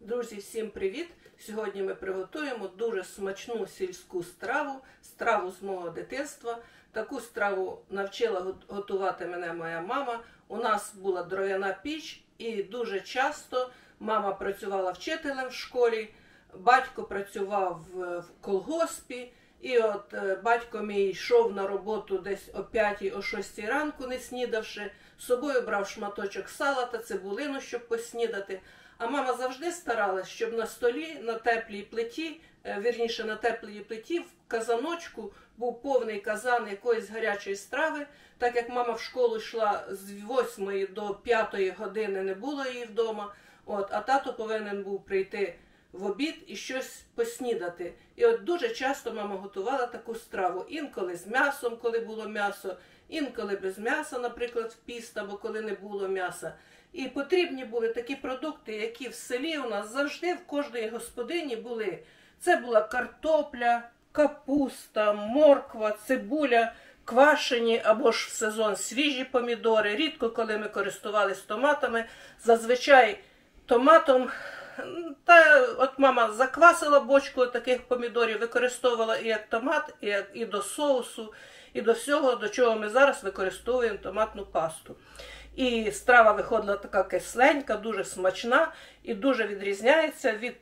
Друзі, всім привіт! Сьогодні ми приготуємо дуже смачну сільську страву, страву з мого дитинства. Таку страву навчила готувати мене моя мама. У нас була дров'яна піч, і дуже часто мама працювала вчителем в школі, батько працював в в колгоспі. І от е, батько мій йшов на роботу десь о 5 о 6 ранку, не снідавши. З собою брав шматочок сала та цибулину, щоб поснідати. А мама завжди старалась, щоб на столі, на теплій плиті, е, вірніше на теплій плиті, в казаночку був повний казан якоїсь гарячої страви. Так як мама в школу йшла з 8 до 5 години, не було її вдома. От, а тато повинен був прийти в обід і щось поснідати. І от дуже часто мама готувала таку страву. Інколи з м'ясом, коли було м'ясо, інколи без м'яса, наприклад, в піст або коли не було м'яса. І потрібні були такі продукти, які в селі у нас завжди в кожної господині були. Це була картопля, капуста, морква, цибуля, квашені або ж в сезон свіжі помідори. Рідко коли ми користувалися томатами. Зазвичай томатом. Та от мама заквасила бочку таких помідорів, використовувала і як томат, і, як, і до соусу, і до всього, до чого ми зараз використовуємо томатну пасту. І страва виходила така кисленька, дуже смачна і дуже відрізняється від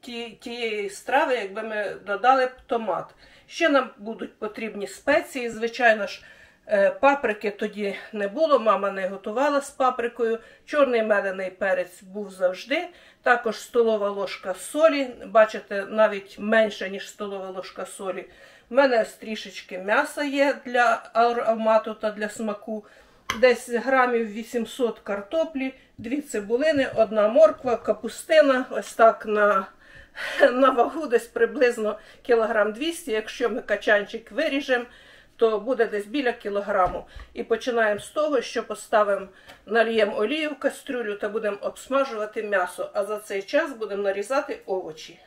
ті- тієї страви, якби ми додали б томат. Ще нам будуть потрібні спеції. Звичайно ж, е, паприки тоді не було, мама не готувала з паприкою. Чорний мелений перець був завжди. Також столова ложка солі. Бачите, навіть менше, ніж столова ложка солі. У мене трішечки м'яса є для аромату та для смаку. Десь грамів 800 картоплі, дві цибулини, одна морква, капустина. Ось так на, на вагу десь приблизно кілограм 200. Якщо ми качанчик виріжемо, то буде десь біля кілограму. І починаємо з того, що поставимо, нальємо олію в кастрюлю та будемо обсмажувати м'ясо. А за цей час будемо нарізати овочі.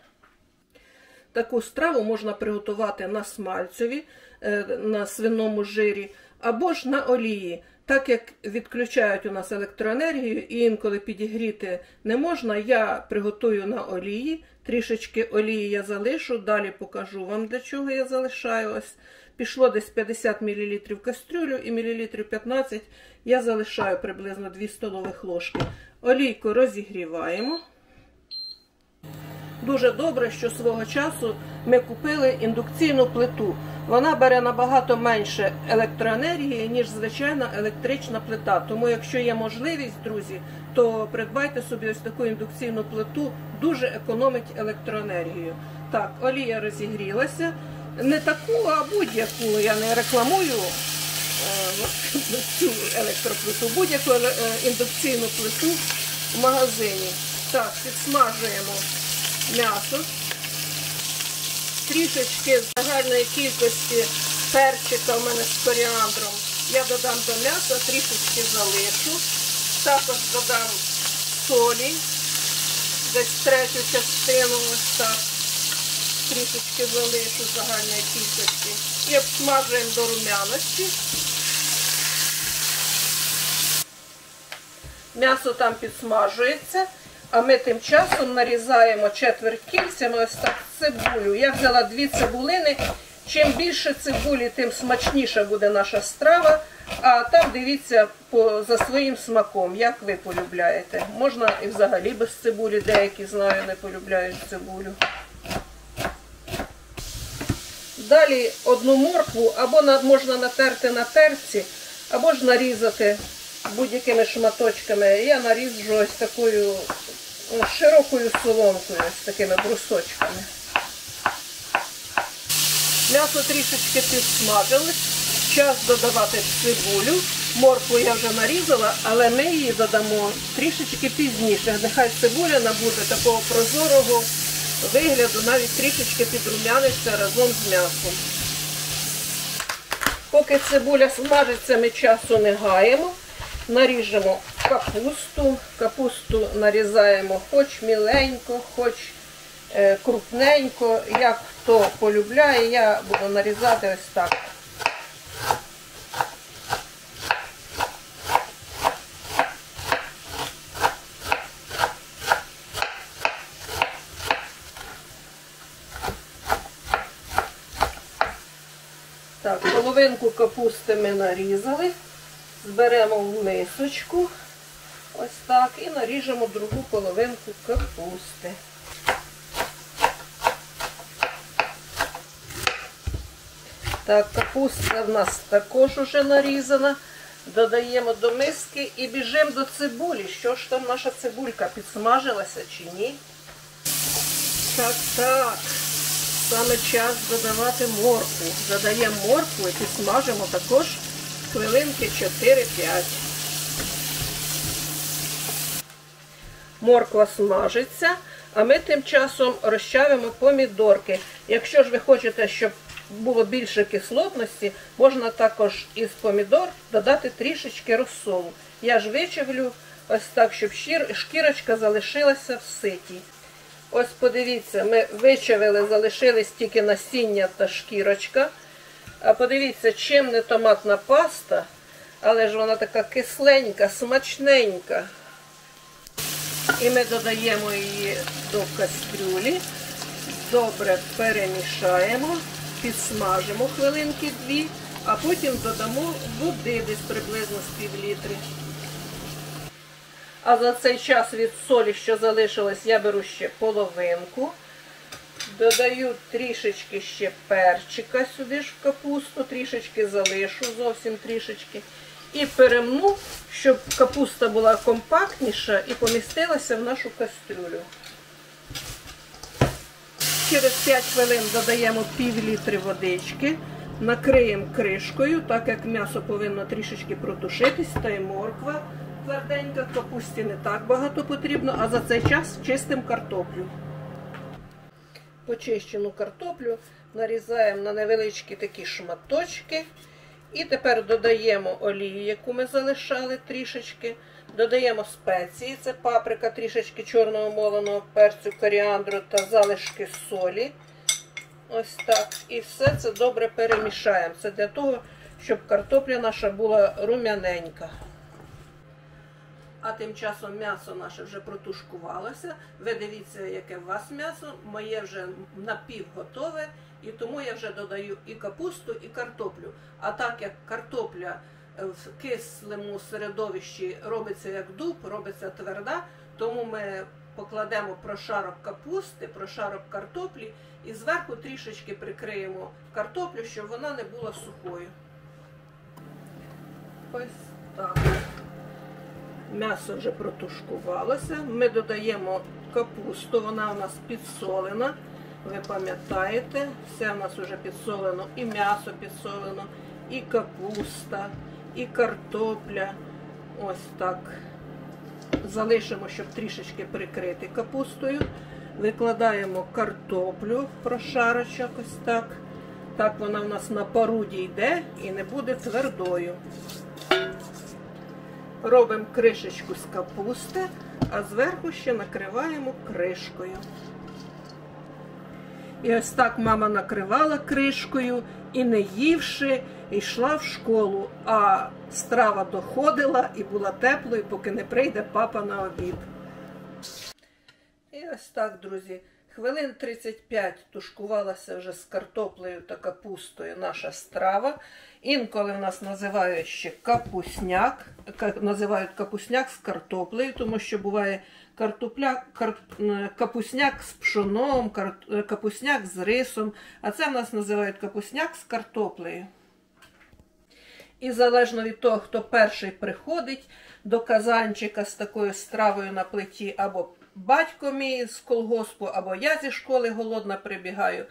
Таку страву можна приготувати на смальцеві, е, на свиному жирі або ж на олії. Так як відключають у нас електроенергію і інколи підігріти не можна, я приготую на олії. Трішечки олії я залишу, далі покажу вам, для чого я залишаю. Ось пішло десь 50 мл кастрюлю і мілілітрів 15 я залишаю приблизно 2 столових ложки. Олійку розігріваємо. Дуже добре, що свого часу ми купили індукційну плиту. Вона бере набагато менше електроенергії, ніж звичайна електрична плита. Тому, якщо є можливість, друзі, то придбайте собі ось таку індукційну плиту, дуже економить електроенергію. Так, олія розігрілася. Не таку, а будь-яку. Я не рекламую е, цю електроплиту, будь-яку е, індукційну плиту в магазині. Так, підсмажуємо м'ясо. Трішечки загальної кількості перчика в мене з коріандром. Я додам до м'яса, трішечки залишу. Також додам солі, десь третю частину, ось так. Трішечки залишу загальної кількості. І обсмажуємо до румяності. М'ясо там підсмажується, а ми тим часом нарізаємо четверть кільцями ось так цибулю. Я взяла дві цибулини. Чим більше цибулі, тим смачніша буде наша страва. А там дивіться по, за своїм смаком, як ви полюбляєте. Можна і взагалі без цибулі, деякі знаю, не полюбляють цибулю. Далі одну моркву або на, можна натерти на терці, або ж нарізати будь-якими шматочками. Я наріжу ось такою ну, широкою соломкою, ось такими брусочками. М'ясо трішечки підсмажилось. Час додавати цибулю. Моркву я вже нарізала, але ми її додамо трішечки пізніше. Нехай цибуля набуде такого прозорого вигляду, навіть трішечки підрумяниться разом з м'ясом. Поки цибуля смажиться, ми часу не гаємо. Наріжемо капусту. Капусту нарізаємо хоч міленько, хоч Е, крупненько, як хто полюбляє, я буду нарізати ось так. Так, половинку капусти ми нарізали, зберемо в мисочку, ось так, і наріжемо другу половинку капусти. Так, капуста в нас також уже нарізана. Додаємо до миски і біжимо до цибулі. Що ж там наша цибулька підсмажилася чи ні? Так, так. Саме час додавати моркву. Додаємо моркву і підсмажимо також хвилинки 4-5. Морква смажиться, а ми тим часом розчавимо помідорки. Якщо ж ви хочете, щоб було більше кислотності, можна також із помідор додати трішечки розсолу. Я ж вичавлю ось так, щоб шкірочка залишилася в ситі. Ось подивіться, ми вичавили, залишились тільки насіння та шкірочка. А подивіться, чим не томатна паста, але ж вона така кисленька, смачненька. І ми додаємо її до кастрюлі, добре перемішаємо, підсмажимо хвилинки дві, а потім додамо води десь приблизно з пів літри. А за цей час від солі, що залишилось, я беру ще половинку. Додаю трішечки ще перчика сюди ж в капусту, трішечки залишу, зовсім трішечки. І перемну, щоб капуста була компактніша і помістилася в нашу кастрюлю. Через 5 хвилин додаємо пів літри водички, накриємо кришкою, так як м'ясо повинно трішечки протушитись, та й морква тверденька, капусті не так багато потрібно, а за цей час чистимо картоплю. Почищену картоплю нарізаємо на невеличкі такі шматочки. І тепер додаємо олію, яку ми залишали трішечки. Додаємо спеції, це паприка, трішечки чорного моленого перцю, коріандру та залишки солі. Ось так. І все це добре перемішаємо. Це для того, щоб картопля наша була рум'яненька. А тим часом м'ясо наше вже протушкувалося. Ви дивіться, яке у вас м'ясо. Моє вже напівготове. І тому я вже додаю і капусту, і картоплю. А так як картопля в кислому середовищі робиться як дуб, робиться тверда, тому ми покладемо прошарок капусти, прошарок картоплі і зверху трішечки прикриємо картоплю, щоб вона не була сухою. Ось так. М'ясо вже протушкувалося. Ми додаємо капусту, вона у нас підсолена. Ви пам'ятаєте, все в нас вже підсолено, і м'ясо підсолено, і капуста, і картопля. Ось так. Залишимо, щоб трішечки прикрити капустою. Викладаємо картоплю прошарочок, ось так. Так вона в нас на пару дійде і не буде твердою. Робимо кришечку з капусти, а зверху ще накриваємо кришкою. І ось так мама накривала кришкою і, не ївши, йшла в школу, а страва доходила і була теплою, поки не прийде папа на обід. І ось так, друзі, хвилин 35 тушкувалася вже з картоплею та капустою наша страва. Інколи в нас називають ще капусняк, називають капусняк з картоплею, тому що буває картопля, кар, капусняк з пшоном, кар, капусняк з рисом, а це в нас називають капусняк з картоплею. І залежно від того, хто перший приходить до казанчика з такою стравою на плиті, або батько мій з колгоспу, або я зі школи голодна прибігаю,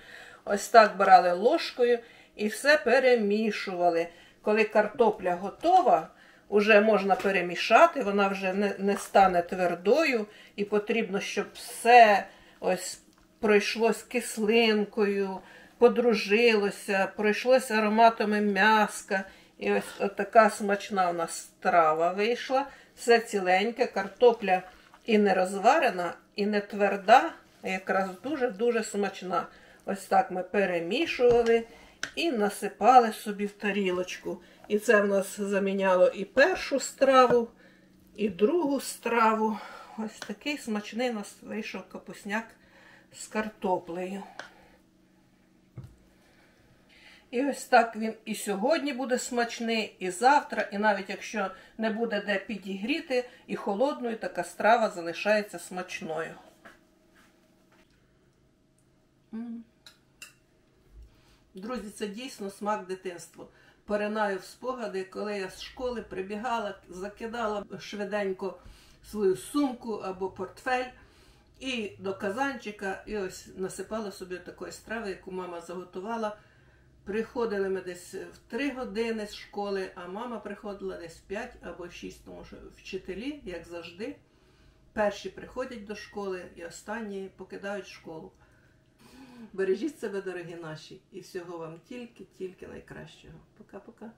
ось так брали ложкою і все перемішували. Коли картопля готова, вже можна перемішати, вона вже не, не стане твердою, і потрібно, щоб все ось пройшлось кислинкою, подружилося, пройшлося ароматами м'яска. І ось така смачна у нас страва вийшла. Все ціленьке, картопля і не розварена, і не тверда, а якраз дуже-дуже смачна. Ось так ми перемішували і насипали собі в тарілочку. І це в нас заміняло і першу страву, і другу страву. Ось такий смачний у нас вийшов капусняк з картоплею. І ось так він і сьогодні буде смачний, і завтра, і навіть якщо не буде де підігріти, і холодною така страва залишається смачною. Друзі, це дійсно смак дитинства. Поринаю в спогади, коли я з школи прибігала, закидала швиденько свою сумку або портфель і до казанчика, і ось насипала собі такої страви, яку мама заготувала. Приходили ми десь в 3 години з школи, а мама приходила десь в 5 або 6, тому що вчителі, як завжди, перші приходять до школи і останні покидають школу. Бережіть себе, дорогі наші, і всього вам тільки-тільки найкращого. Пока-пока.